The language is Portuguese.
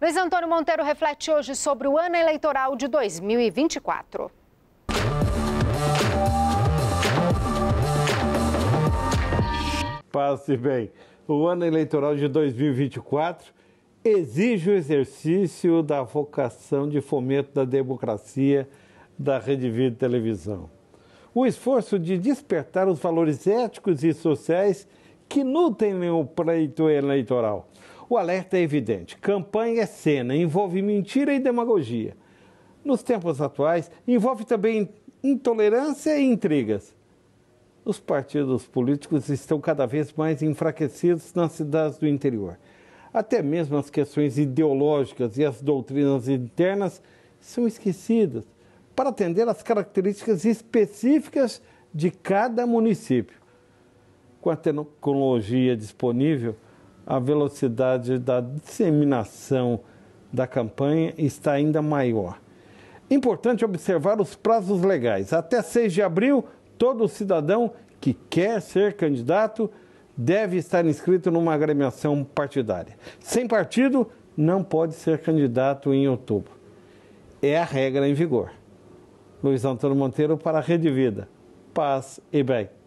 Luiz Antônio Monteiro reflete hoje sobre o ano eleitoral de 2024. Passe bem. O ano eleitoral de 2024 exige o exercício da vocação de fomento da democracia da Rede Vida Televisão. O esforço de despertar os valores éticos e sociais que nutrem o pleito eleitoral. O alerta é evidente: campanha é cena, envolve mentira e demagogia. Nos tempos atuais, envolve também intolerância e intrigas os partidos políticos estão cada vez mais enfraquecidos nas cidades do interior. Até mesmo as questões ideológicas e as doutrinas internas são esquecidas para atender às características específicas de cada município. Com a tecnologia disponível, a velocidade da disseminação da campanha está ainda maior. Importante observar os prazos legais. Até 6 de abril, todo cidadão que quer ser candidato deve estar inscrito numa agremiação partidária. Sem partido, não pode ser candidato em outubro. É a regra em vigor. Luiz Antônio Monteiro para a Rede Vida. Paz e bem.